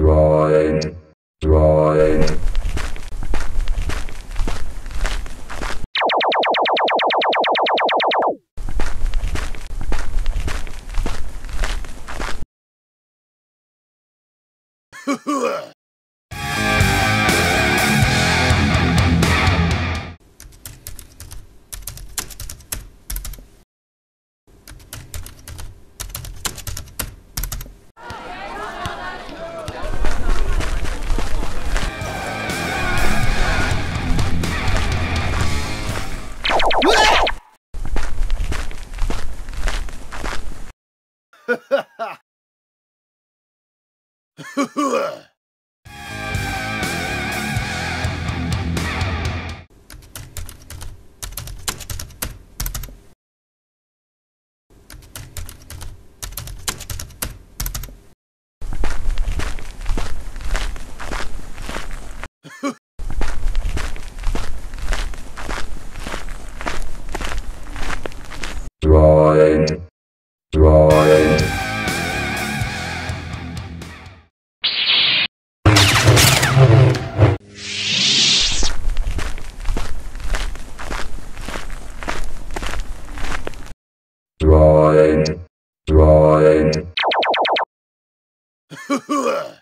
Drawing. Drawing. Hoo-hoo! Drawing. Drawing. Drawing. Drawing.